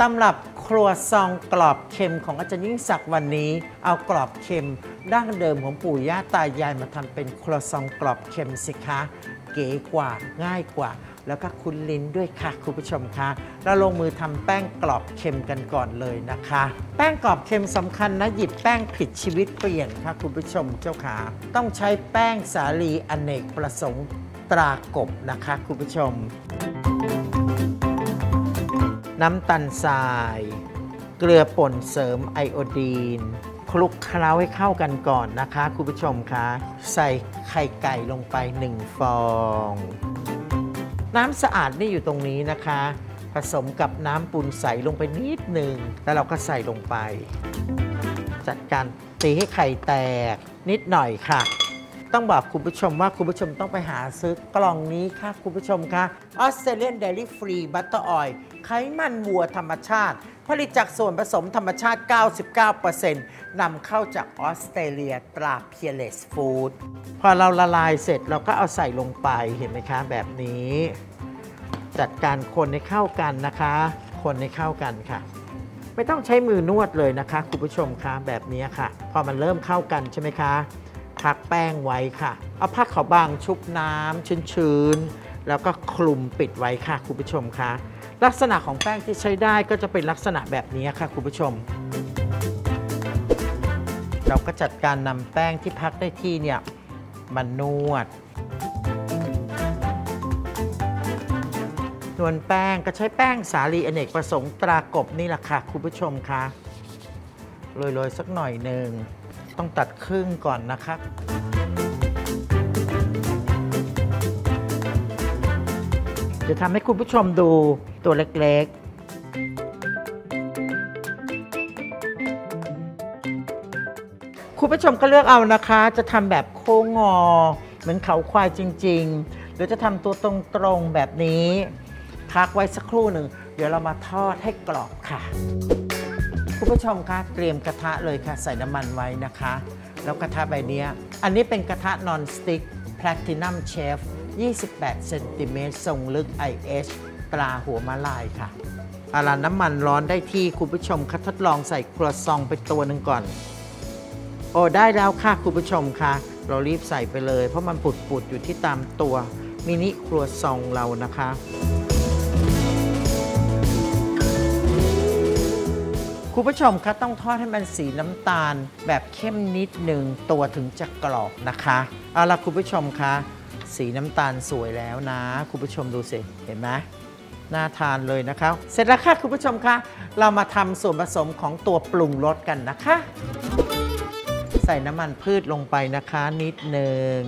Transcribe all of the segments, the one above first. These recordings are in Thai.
ตำรับครัวซองกรอบเค็มของอาจารย์ยิ่งศักดิ์วันนี้ เอากรอบเค็มดั้งเดิมของปู่ย่าตายายมาทำเป็นครัวซองกรอบเค็มสิคะ เก๋กว่าง่ายกว่า แล้วก็คุ้นลิ้นด้วยค่ะคุณผู้ชมคะเราลงมือทำแป้งกรอบเค็มกันก่อนเลยนะคะ แป้งกรอบเค็มสำคัญนะหยิบแป้งผิดชีวิตเปลี่ยนค่ะคุณผู้ชมเจ้าขาต้องใช้แป้งสาลีอเนกประสงค์ตรากบนะคะคุณผู้ชม น้ำตาลทราย เกลือป่นเสริมไอโอดีน คลุกเคล้าให้เข้ากันก่อนนะคะ คุณผู้ชมคะ ใส่ไข่ไก่ลงไป1ฟอง น้ำสะอาดนี่อยู่ตรงนี้นะคะ ผสมกับน้ำปูนใสลงไปนิดหนึ่งแล้วเราก็ใส่ลงไป จัดการตีให้ไข่แตกนิดหน่อยค่ะ ต้องบอกคุณผู้ชมว่าคุณผู้ชมต้องไปหาซื้อกล่องนี้ค่ะ คุณผู้ชมคะAustralian dairy free butter oil ไขมันวัวธรรมชาติ ผลิตจากส่วนผสมธรรมชาติ 99%นำเข้าจากออสเตรเลียตรา Peerless Foods พอเราละลายเสร็จเราก็เอาใส่ลงไปเห็นไหมคะ แบบนี้ จัดการคนให้เข้ากันนะคะ คนให้เข้ากันค่ะไม่ต้องใช้มือนวดเลยนะคะ คุณผู้ชมคะแบบนี้ค่ะ พอมันเริ่มเข้ากันใช่ไหมคะ พักแป้งไว้ค่ะ เอาผ้าขาวบางชุบน้ำชื้นๆ แล้วก็คลุมปิดไว้ค่ะคุณผู้ชมคะลักษณะของแป้งที่ใช้ได้ก็จะเป็นลักษณะแบบนี้ค่ะคุณผู้ชม เราก็จัดการนำแป้งที่พักได้ที่เนี่ยมานวดนวลแป้งก็ใช้แป้งสาลีอเนกประสงค์ตรากบนี่แหละค่ะคุณผู้ชมคะโรยๆสักหน่อยหนึ่ง ต้องตัดครึ่งก่อนนะคะจะทำให้คุณผู้ชมดูตัวเล็กๆ คุณผู้ชมก็เลือกเอานะคะ จะทำแบบโค้งงอ เหมือนเขาควายจริง ๆ หรือจะทำตัวตรงๆแบบนี้ พักไว้สักครู่หนึ่ง เดี๋ยวเรามาทอดให้กรอบค่ะ คุณผู้ชมคะเตรียมกระทะเลยค่ะ ใส่น้ำมันไว้นะคะ แล้วกระทะใบนี้อันนี้เป็นกระทะนอนสติ๊ก Platinum Chef 28เซนติเมตรทรงลึก IH ตราหัวมาลายค่ะอาล่ะน้ำมันร้อนได้ที่คุณผู้ชมคะทดลองใส่ครัวซองไปตัวหนึ่งก่อน โอ้ได้แล้วค่ะคุณผู้ชมค่ะ เรารีบใส่ไปเลย เพราะมันปุดๆอยู่ที่ตามตัวมินิครัวซองเรานะคะ คุณผู้ชมคะต้องทอดให้มันสีน้ำตาล แบบเข้มนิดหนึ่งตัวถึงจะกรอบนะคะเอาละคุณผู้ชมคะสีน้ำตาลสวยแล้วนะ คุณผู้ชมดูสิเห็นไหมน่าทานเลยนะคะเสร็จแล้วค่ะคุณผู้ชมคะเรามาทำส่วนผสมของตัวปรุงรสกันนะคะ ใส่น้ำมันพืชลงไปนะคะนิดหนึ่ง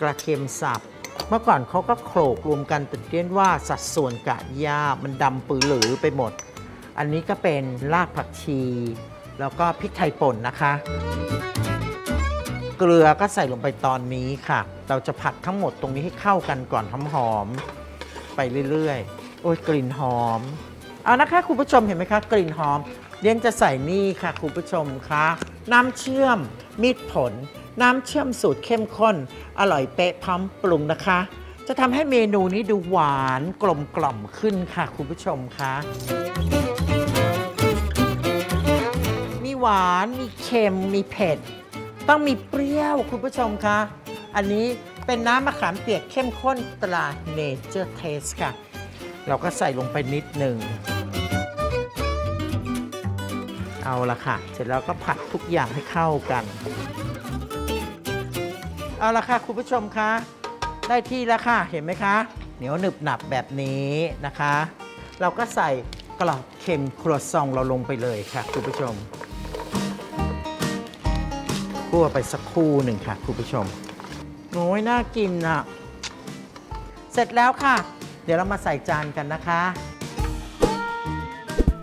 กระเทียมสับเมื่อก่อนเขาก็โขลกรวมกันแต่เรียนว่าสัดส่วนกะยามันดำปือหรือไปหมด อันนี้ก็เป็นรากผักชี แล้วก็พริกไทยป่นนะคะ เกลือก็ใส่ลงไปตอนนี้ค่ะ เราจะผัดทั้งหมดตรงนี้ให้เข้ากันก่อนหอมๆไปเรื่อยๆ โอ้ยกลิ่นหอม เอานะคะคุณผู้ชมเห็นไหมคะ กลิ่นหอมเรียนจะใส่นี่ค่ะคุณผู้ชมคะน้ำเชื่อมมิตรผล น้ำเชื่อมสูตรเข้มข้น อร่อยเป๊ะพร้อมปรุงนะคะ จะทำให้เมนูนี้ดูหวานกลมกล่อมขึ้นค่ะคุณผู้ชมคะ หวาน มีเค็ม มีเผ็ด ต้องมีเปรี้ยวคุณผู้ชมคะ อันนี้เป็นน้ำมะขามเปียกเข้มข้นตรา Nature Taste ค่ะ เราก็ใส่ลงไปนิดหนึ่ง เอาละค่ะ เสร็จแล้วก็ผัดทุกอย่างให้เข้ากัน เอาละค่ะคุณผู้ชมคะ ได้ที่แล้วค่ะ เห็นไหมคะ เหนียวหนึบหนับแบบนี้นะคะ เราก็ใส่กรอบเค็มครัวซองเราลงไปเลยค่ะคุณผู้ชม คั่วไปสักครู่หนึ่งค่ะคุณผู้ชมโอ้ยน่ากินอะ เสร็จแล้วค่ะ เดี๋ยวเรามาใส่จานกันนะคะ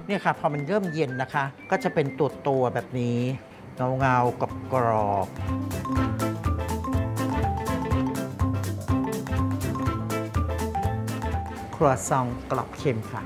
เนี่ยค่ะ พอมันเริ่มเย็นนะคะ ก็จะเป็นตัวตัวแบบนี้เงาเงาๆกับกรอบครัวซองกรอบเค็มค่ะ